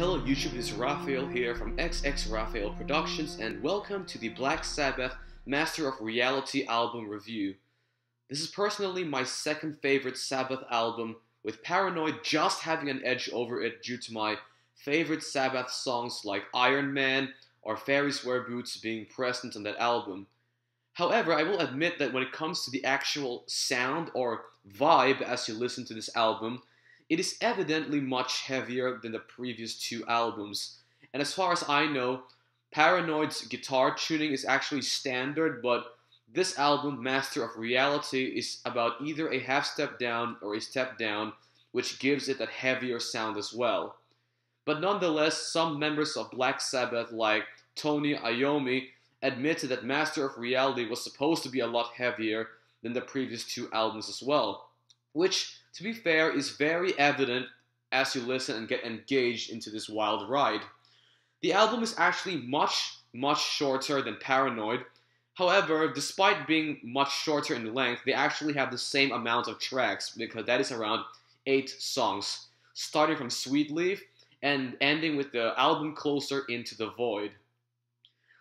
Hello YouTube, it's Rafael here from XX Rafael Productions and welcome to the Black Sabbath Master of Reality album review. This is personally my second favorite Sabbath album, with Paranoid just having an edge over it due to my favorite Sabbath songs like Iron Man or Fairies Wear Boots being present on that album. However, I will admit that when it comes to the actual sound or vibe as you listen to this album, it is evidently much heavier than the previous two albums. And as far as I know, Paranoid's guitar tuning is actually standard, but this album, Master of Reality, is about either a half step down or a step down, which gives it that heavier sound as well. But nonetheless, some members of Black Sabbath, like Tony Iommi, admitted that Master of Reality was supposed to be a lot heavier than the previous two albums as well, which to be fair, is very evident as you listen and get engaged into this wild ride. The album is actually much, much shorter than Paranoid. However, despite being much shorter in length, they actually have the same amount of tracks because that is around 8 songs, starting from Sweet Leaf and ending with the album closer into the void.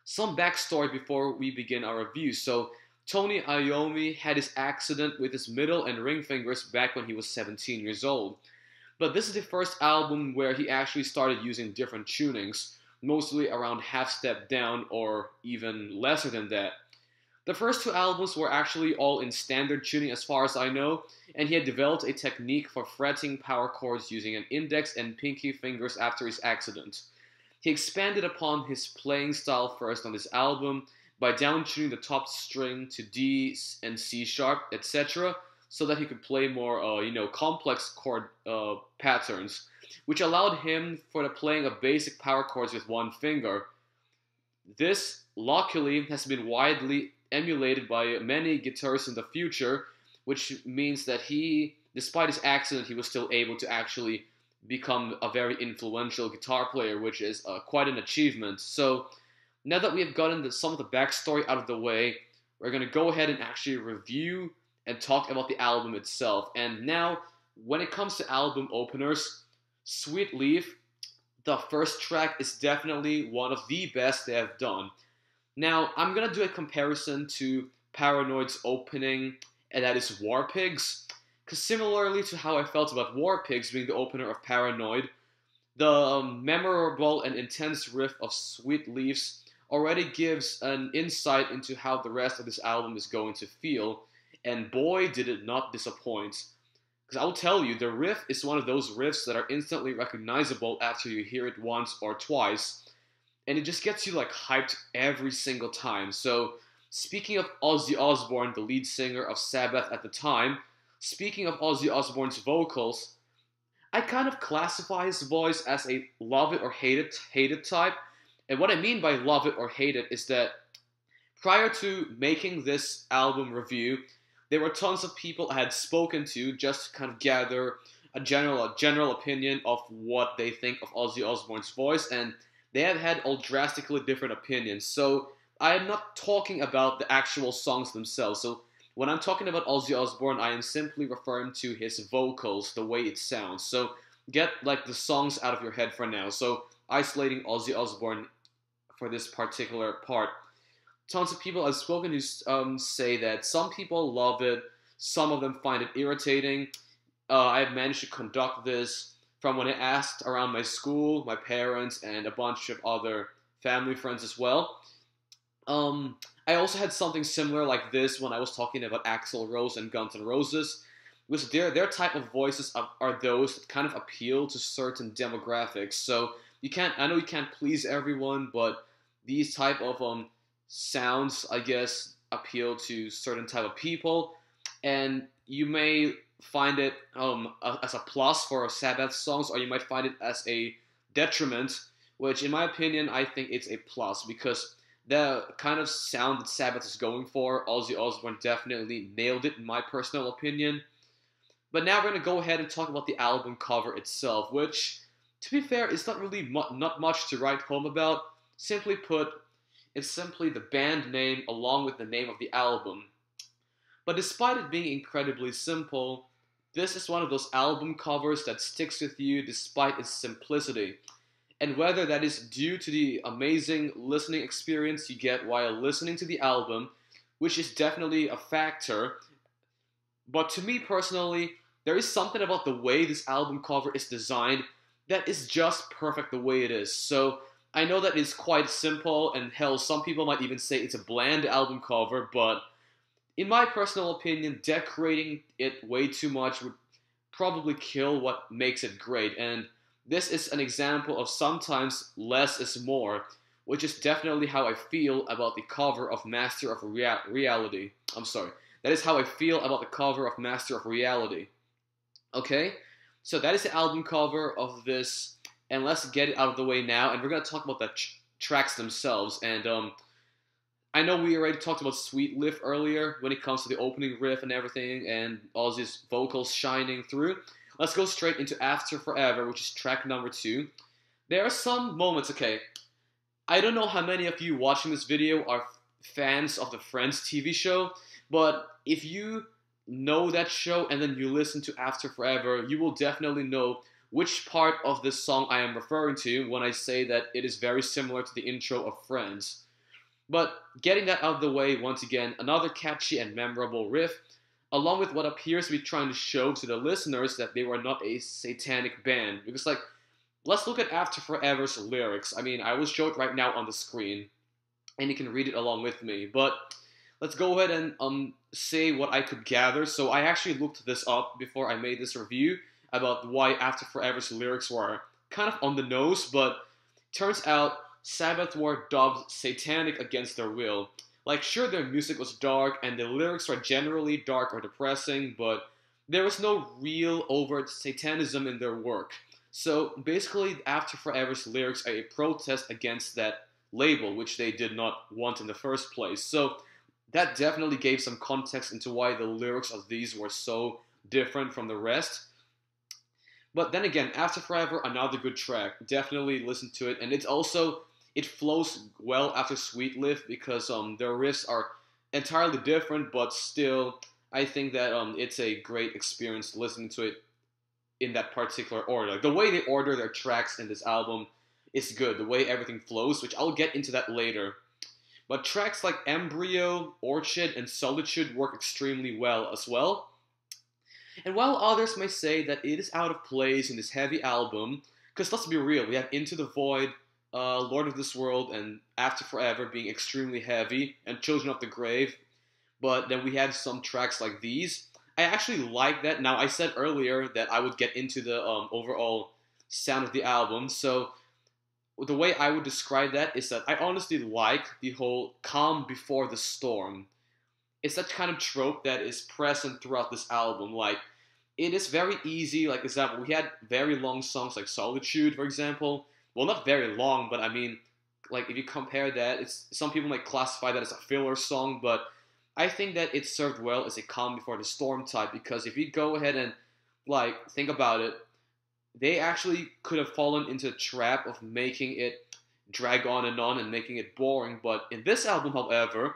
Some backstory before we begin our review. So, Tony Iommi had his accident with his middle and ring fingers back when he was 17 years old. But this is the first album where he actually started using different tunings, mostly around half step down or even lesser than that. The first two albums were actually all in standard tuning as far as I know, and he had developed a technique for fretting power chords using an index and pinky fingers after his accident. He expanded upon his playing style first on this album, by downtuning the top string to D and C sharp, etc., so that he could play more, uh, you know, complex chord uh, patterns, which allowed him for the playing of basic power chords with one finger. This, luckily, has been widely emulated by many guitarists in the future, which means that he, despite his accident, he was still able to actually become a very influential guitar player, which is uh, quite an achievement. So, now that we have gotten the, some of the backstory out of the way, we're going to go ahead and actually review and talk about the album itself. And now, when it comes to album openers, Sweet Leaf, the first track is definitely one of the best they have done. Now, I'm going to do a comparison to Paranoid's opening, and that is War Pigs. Because similarly to how I felt about War Pigs being the opener of Paranoid, the um, memorable and intense riff of Sweet Leaf's already gives an insight into how the rest of this album is going to feel, and boy, did it not disappoint. Because I will tell you, the riff is one of those riffs that are instantly recognizable after you hear it once or twice, and it just gets you like hyped every single time. So, speaking of Ozzy Osbourne, the lead singer of Sabbath at the time, speaking of Ozzy Osbourne's vocals, I kind of classify his voice as a love it or hate it, hate it type and what I mean by love it or hate it is that prior to making this album review, there were tons of people I had spoken to just to kind of gather a general a general opinion of what they think of Ozzy Osbourne's voice, and they have had all drastically different opinions. So I am not talking about the actual songs themselves. So when I'm talking about Ozzy Osbourne, I am simply referring to his vocals, the way it sounds. So get like the songs out of your head for now. So isolating Ozzy Osbourne for this particular part. Tons of people I've spoken to um, say that some people love it, some of them find it irritating. Uh, I've managed to conduct this from when I asked around my school, my parents, and a bunch of other family friends as well. Um, I also had something similar like this when I was talking about Axl Rose and Guns N' Roses, because their their type of voices are, are those that kind of appeal to certain demographics. So you can't, I know you can't please everyone, but these type of um, sounds, I guess, appeal to certain type of people, and you may find it um, as a plus for Sabbath songs, or you might find it as a detriment. Which, in my opinion, I think it's a plus because the kind of sound that Sabbath is going for, Ozzy Osbourne definitely nailed it, in my personal opinion. But now we're gonna go ahead and talk about the album cover itself, which, to be fair, is not really mu- not much to write home about. Simply put, it's simply the band name along with the name of the album. But despite it being incredibly simple, this is one of those album covers that sticks with you despite its simplicity. and whether that is due to the amazing listening experience you get while listening to the album, which is definitely a factor. But to me personally, there is something about the way this album cover is designed that is just perfect the way it is. So I know that it's quite simple, and hell, some people might even say it's a bland album cover, but in my personal opinion, decorating it way too much would probably kill what makes it great. And this is an example of sometimes less is more, which is definitely how I feel about the cover of Master of Rea- Reality. I'm sorry. That is how I feel about the cover of Master of Reality. Okay? So that is the album cover of this, and let's get it out of the way now, and we're gonna talk about the ch- tracks themselves. And um, I know we already talked about Sweet Leaf earlier when it comes to the opening riff and everything, and all these vocals shining through. Let's go straight into After Forever, which is track number two. There are some moments, okay. I don't know how many of you watching this video are fans of the Friends TV show, but if you know that show and then you listen to After Forever, you will definitely know which part of this song I am referring to when I say that it is very similar to the intro of Friends. But getting that out of the way, once again, another catchy and memorable riff, along with what appears to be trying to show to the listeners that they were not a satanic band. Because, like, let's look at After Forever's lyrics. I mean, I will show it right now on the screen, and you can read it along with me. But let's go ahead and um say what I could gather. So I actually looked this up before I made this review about why After Forever's lyrics were kind of on the nose, but turns out Sabbath were dubbed satanic against their will. Like, sure, their music was dark and the lyrics were generally dark or depressing, but there was no real overt satanism in their work. So basically, After Forever's lyrics are a protest against that label, which they did not want in the first place. So that definitely gave some context into why the lyrics of these were so different from the rest. But then again, After Forever, another good track. Definitely listen to it, and it's also it flows well after Sweet Leaf because um their riffs are entirely different, but still I think that um it's a great experience listening to it in that particular order. Like, the way they order their tracks in this album is good. The way everything flows, which I'll get into that later. But tracks like Embryo, Orchid, and Solitude work extremely well as well. And while others may say that it is out of place in this heavy album, because let's be real, we have Into the Void, uh, Lord of this World, and After Forever being extremely heavy, and Children of the Grave, but then we had some tracks like these. I actually like that. Now, I said earlier that I would get into the um, overall sound of the album, so the way I would describe that is that I honestly like the whole calm before the storm. It's that kind of trope that is present throughout this album. Like, it is very easy. Like, example, we had very long songs like Solitude, for example. Well, not very long, but I mean, like, if you compare that, it's some people might classify that as a filler song, but I think that it served well as a calm before the storm type because if you go ahead and, like, think about it, they actually could have fallen into the trap of making it drag on and on and making it boring. But in this album, however,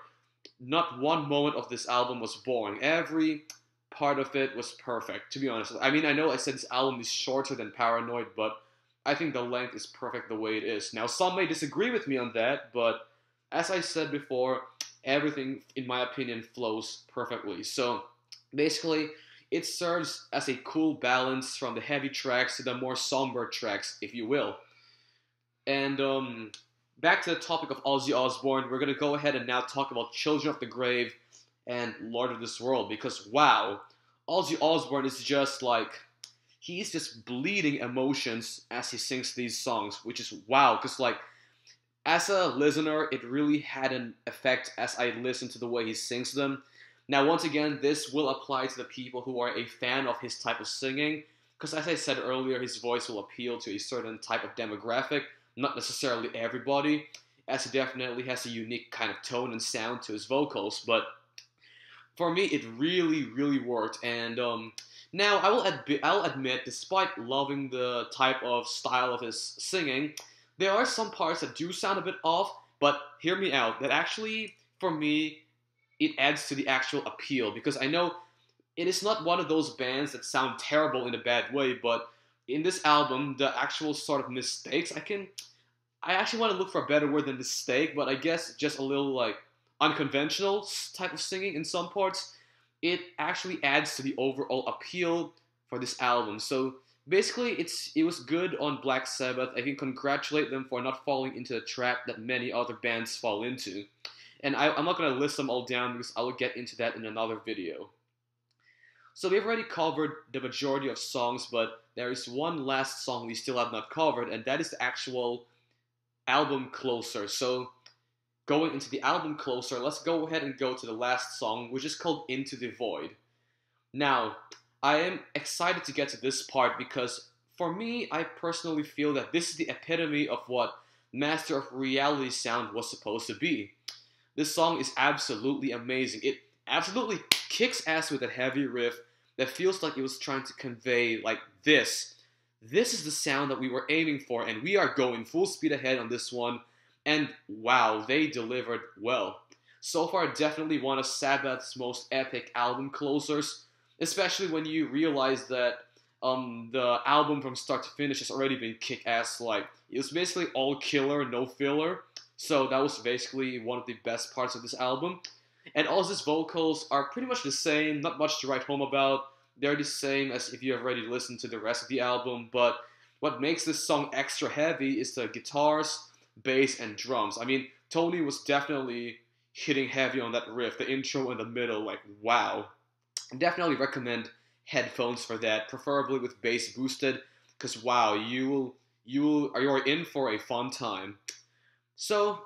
not one moment of this album was boring. Every part of it was perfect, to be honest. I mean, I know I said this album is shorter than Paranoid, but I think the length is perfect the way it is. Now, some may disagree with me on that, but as I said before, everything, in my opinion, flows perfectly. So, basically, it serves as a cool balance from the heavy tracks to the more somber tracks, if you will. And um, back to the topic of Ozzy Osbourne, we're gonna go ahead and now talk about Children of the Grave and Lord of this World because wow, Ozzy Osbourne is just like he's just bleeding emotions as he sings these songs, which is wow. Because like as a listener, it really had an effect as I listened to the way he sings them now, once again, this will apply to the people who are a fan of his type of singing, because as I said earlier, his voice will appeal to a certain type of demographic, not necessarily everybody, as he definitely has a unique kind of tone and sound to his vocals. But for me, it really, really worked. And um, now I will I'll admit, despite loving the type of style of his singing, there are some parts that do sound a bit off. But hear me out. That actually, for me, it adds to the actual appeal because I know it is not one of those bands that sound terrible in a bad way, but in this album, the actual sort of mistakes, I can, I actually want to look for a better word than mistake, but I guess just a little like unconventional type of singing in some parts. It actually adds to the overall appeal for this album. So basically, it's it was good on Black Sabbath. I can congratulate them for not falling into the trap that many other bands fall into. And I, I'm not going to list them all down because I will get into that in another video. So we've already covered the majority of songs, but there is one last song we still have not covered, and that is the actual album closer. So going into the album closer, let's go ahead and go to the last song, which is called Into the Void. Now, I am excited to get to this part because for me, I personally feel that this is the epitome of what Master of Reality Sound was supposed to be. This song is absolutely amazing. It absolutely kicks ass with a heavy riff that feels like it was trying to convey like this. This is the sound that we were aiming for, and we are going full speed ahead on this one. And wow, they delivered well. So far, definitely one of Sabbath's most epic album closers, especially when you realize that um, the album from start to finish has already been kick ass. Like, it was basically all killer, no filler. So that was basically one of the best parts of this album. And Oz's vocals are pretty much the same, not much to write home about. They're the same as if you have already listened to the rest of the album, but what makes this song extra heavy is the guitars, bass, and drums. I mean, Tony was definitely hitting heavy on that riff, the intro and the middle, like wow. Definitely recommend headphones for that, preferably with bass boosted, because wow, you will you will you are in for a fun time. So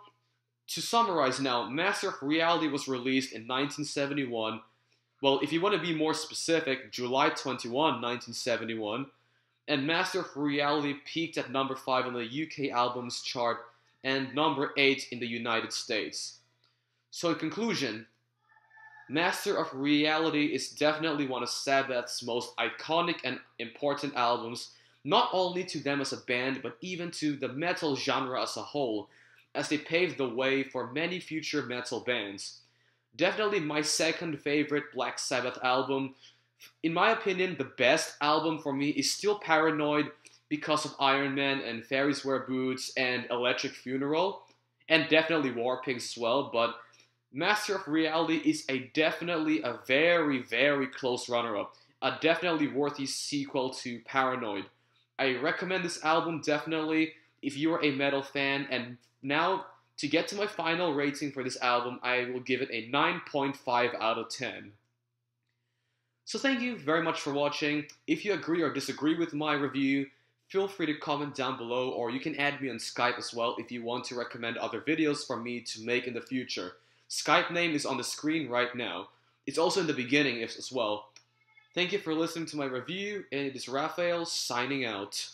to summarize now, Master of Reality was released in 1971. Well, if you want to be more specific, July 21, 1971. And Master of Reality peaked at number 5 on the UK albums chart and number 8 in the United States. So, in conclusion, Master of Reality is definitely one of Sabbath's most iconic and important albums, not only to them as a band, but even to the metal genre as a whole, as they paved the way for many future metal bands. Definitely my second favorite Black Sabbath album. In my opinion, the best album for me is still Paranoid because of Iron Man and Fairies Wear Boots and Electric Funeral, and definitely War Pigs as well, but Master of Reality is a definitely a very, very close runner-up. A definitely worthy sequel to Paranoid. I recommend this album definitely if you are a metal fan and now, to get to my final rating for this album, I will give it a 9.5 out of 10. So thank you very much for watching. If you agree or disagree with my review, feel free to comment down below or you can add me on Skype as well if you want to recommend other videos for me to make in the future. Skype name is on the screen right now. It's also in the beginning as well. Thank you for listening to my review, and it is Rafael signing out.